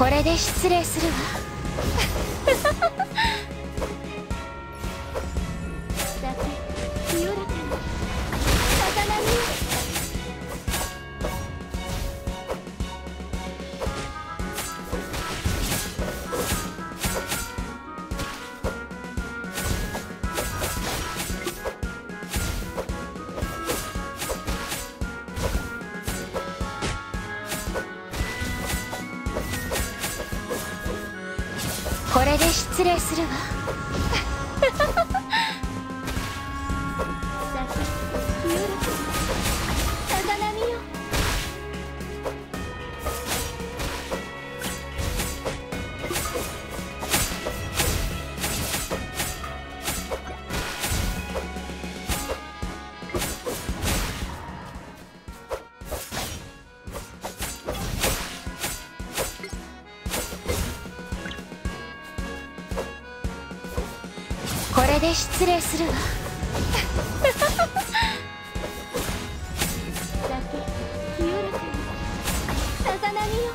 これで失礼するわ。これで失礼するわ。で失礼するわ。だけかにさざ波よ